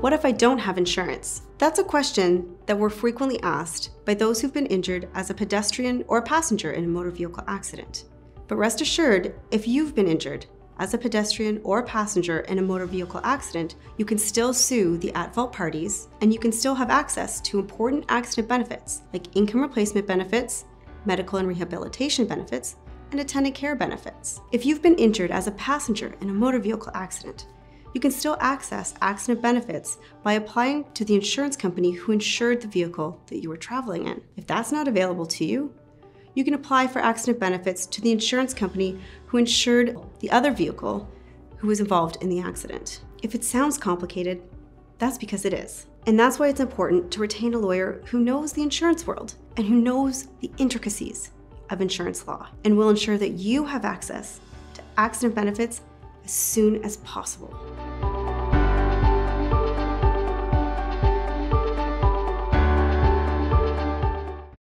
what if I don't have insurance? That's a question that we're frequently asked by those who've been injured as a pedestrian or a passenger in a motor vehicle accident. But rest assured, if you've been injured as a pedestrian or a passenger in a motor vehicle accident, you can still sue the at fault parties and you can still have access to important accident benefits like income replacement benefits, medical and rehabilitation benefits, and attendant care benefits. If you've been injured as a passenger in a motor vehicle accident, you can still access accident benefits by applying to the insurance company who insured the vehicle that you were traveling in. If that's not available to you, you can apply for accident benefits to the insurance company who insured the other vehicle who was involved in the accident. If it sounds complicated, that's because it is. And that's why it's important to retain a lawyer who knows the insurance world and who knows the intricacies of insurance law and will ensure that you have access to accident benefits as soon as possible.